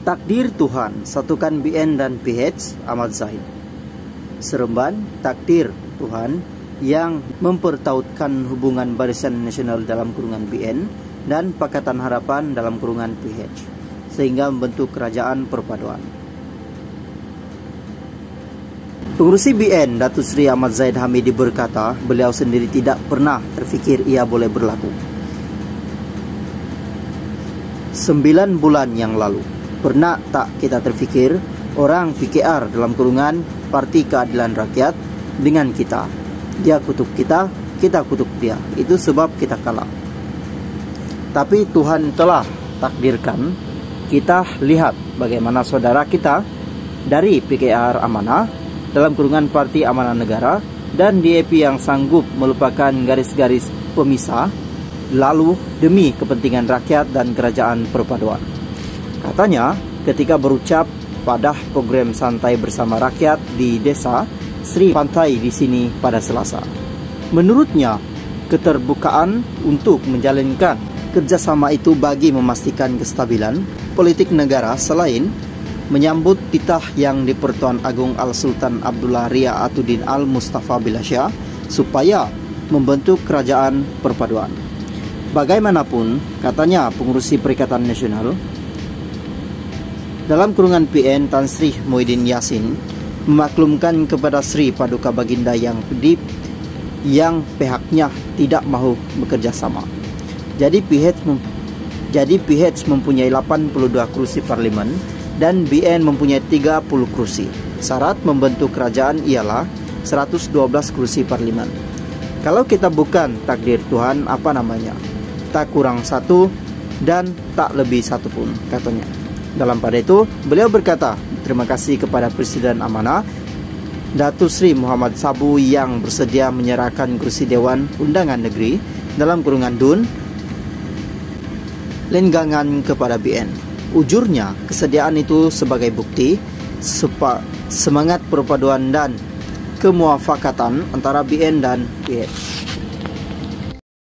Takdir Tuhan, satukan BN dan PH Ahmad Zahid. Seremban, takdir Tuhan yang mempertautkan hubungan Barisan Nasional dalam kurungan BN dan Pakatan Harapan dalam kurungan PH, sehingga membentuk kerajaan perpaduan. Pengurusi BN Datuk Seri Ahmad Zaid Hamidi berkata beliau sendiri tidak pernah terfikir ia boleh berlaku. Sembilan bulan yang lalu, pernah tak kita terfikir orang PKR dalam kurungan Parti Keadilan Rakyat dengan kita. Dia kutuk kita, kita kutuk dia. Itu sebab kita kalah. Tapi Tuhan telah takdirkan kita lihat bagaimana saudara kita dari PKR Amanah dalam kurungan Parti Amanah Negara dan DAP yang sanggup melupakan garis-garis pemisah lalu demi kepentingan rakyat dan kerajaan perpaduan. Katanya ketika berucap pada program santai bersama rakyat di desa Sri Pantai di sini pada Selasa. Menurutnya, keterbukaan untuk menjalankan kerjasama itu bagi memastikan kestabilan politik negara selain menyambut titah yang di Pertuan Agung Al-Sultan Abdullah Ria Atudin Al-Mustafa Bilasya supaya membentuk kerajaan perpaduan. Bagaimanapun, katanya pengurusi Perikatan Nasional, dalam kurungan PN Tan Sri Muhyiddin Yasin memaklumkan kepada Sri Paduka Baginda yang kedip yang pihaknya tidak mahu bekerja sama. Jadi PH jadi PH mempunyai 82 kursi parlimen dan BN mempunyai 30 kursi. Syarat membentuk kerajaan ialah 112 kursi parlimen. Kalau kita bukan takdir Tuhan, apa namanya? Tak kurang satu dan tak lebih satu pun, katanya. Dalam pada itu, beliau berkata, terima kasih kepada Presiden Amanah, Datu Sri Muhammad Sabu yang bersedia menyerahkan kursi Dewan Undangan Negeri dalam kurungan DUN lenggangan kepada BN. Ujurnya, kesediaan itu sebagai bukti semangat perpaduan dan kemuafakatan antara BN dan PH.